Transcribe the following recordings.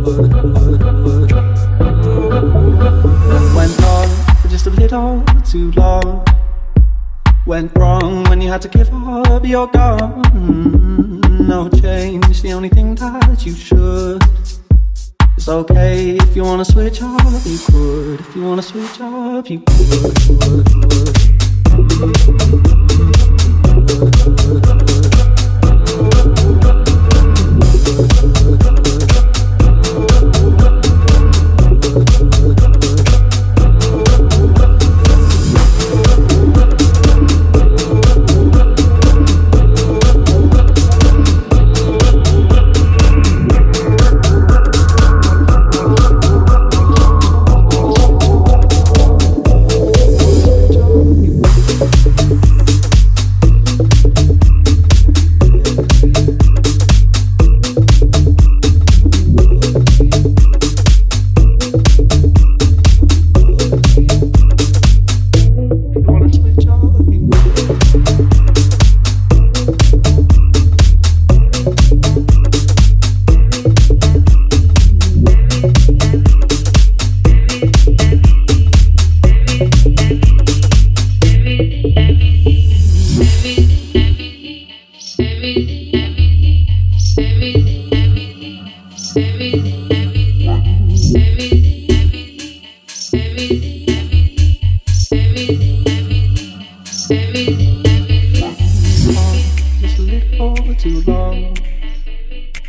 Went on for just a little too long. Went wrong when you had to give up, you're gone. No change, the only thing that you should. It's okay if you wanna switch up, you could. If you wanna switch up, you could.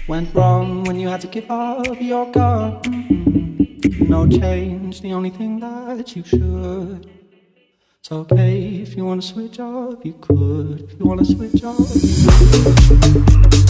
Went wrong when you had to give up your gun. No change, the only thing that you should. It's okay if you wanna switch up, you could. If you wanna switch could.